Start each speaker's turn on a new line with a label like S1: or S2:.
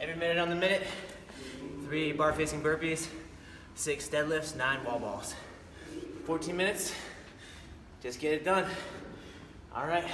S1: Every minute on the minute. Three bar facing burpees, six deadlifts, nine wall balls. 14 minutes. Just get it done. All right.